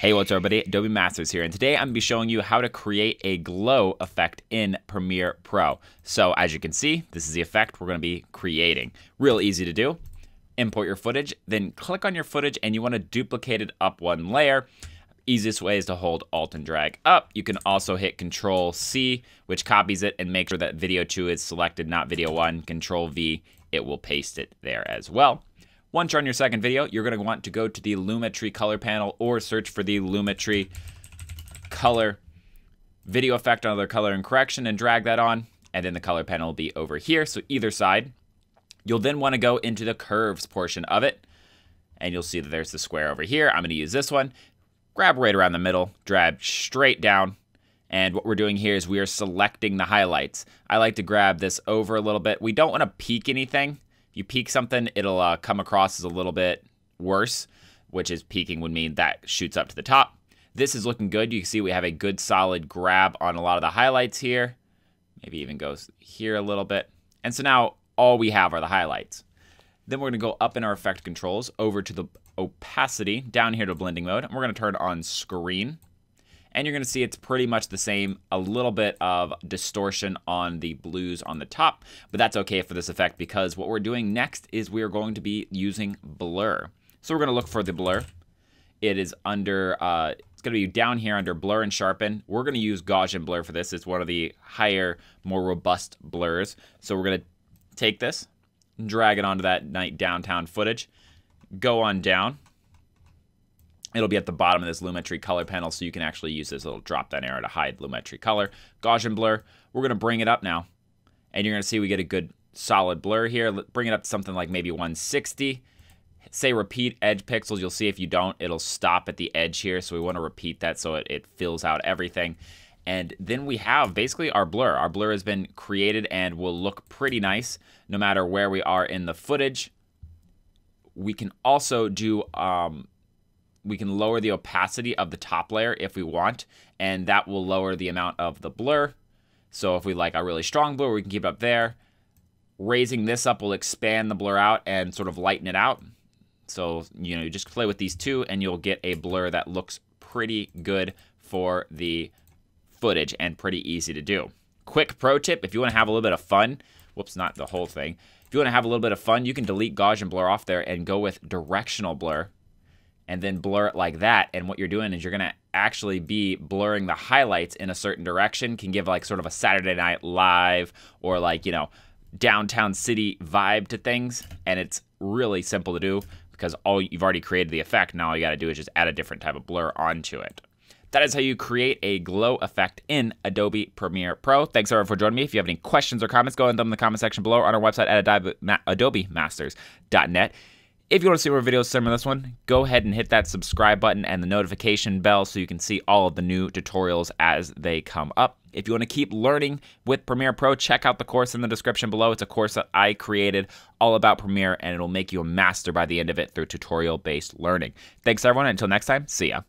Hey, what's up, everybody? Adobe Masters here, and today I'm going to be showing you how to create a glow effect in Premiere Pro. So, as you can see, this is the effect we're going to be creating. Real easy to do. Import your footage, then click on your footage, and you want to duplicate it up one layer. Easiest way is to hold Alt and drag up. You can also hit Control C, which copies it and make sure that video 2 is selected, not video 1. Control V, it will paste it there as well. Once you're on your second video, you're going to want to go to the Lumetri color panel or search for the Lumetri color video effect on other color and correction and drag that on. And then the color panel will be over here. So either side. You'll then want to go into the curves portion of it. And you'll see that there's the square over here. I'm going to use this one. Grab right around the middle, drag straight down. And what we're doing here is we are selecting the highlights. I like to grab this over a little bit. We don't want to peak anything you peak something, it'll uh, come across as a little bit worse, which is peaking would mean that shoots up to the top. This is looking good. You can see we have a good solid grab on a lot of the highlights here. Maybe even goes here a little bit. And so now all we have are the highlights. Then we're going to go up in our effect controls over to the opacity, down here to blending mode, and we're going to turn on screen and you're going to see it's pretty much the same, a little bit of distortion on the blues on the top, but that's okay for this effect because what we're doing next is we're going to be using blur. So we're going to look for the blur. It is under, uh, it's going to be down here under blur and sharpen. We're going to use Gaussian blur for this. It's one of the higher, more robust blurs. So we're going to take this, drag it onto that night downtown footage, go on down, It'll be at the bottom of this Lumetri color panel, so you can actually use this little drop down arrow to hide Lumetri color. Gaussian blur, we're going to bring it up now. And you're going to see we get a good solid blur here. Bring it up to something like maybe 160. Say repeat edge pixels. You'll see if you don't, it'll stop at the edge here. So we want to repeat that so it, it fills out everything. And then we have basically our blur. Our blur has been created and will look pretty nice no matter where we are in the footage. We can also do um, we can lower the opacity of the top layer if we want, and that will lower the amount of the blur. So if we like a really strong blur, we can keep it up there. Raising this up will expand the blur out and sort of lighten it out. So, you know, you just play with these two and you'll get a blur that looks pretty good for the footage and pretty easy to do. Quick pro tip, if you want to have a little bit of fun, whoops, not the whole thing. If you want to have a little bit of fun, you can delete Gaussian blur off there and go with directional blur and then blur it like that. And what you're doing is you're going to actually be blurring the highlights in a certain direction, can give like sort of a Saturday Night Live or like, you know, downtown city vibe to things. And it's really simple to do because all you've already created the effect. Now all you got to do is just add a different type of blur onto it. That is how you create a glow effect in Adobe Premiere Pro. Thanks everyone for joining me. If you have any questions or comments, go and them in the comment section below or on our website at adobemasters.net. If you want to see more videos similar to this one, go ahead and hit that subscribe button and the notification bell so you can see all of the new tutorials as they come up. If you want to keep learning with Premiere Pro, check out the course in the description below. It's a course that I created all about Premiere and it'll make you a master by the end of it through tutorial-based learning. Thanks everyone, until next time, see ya.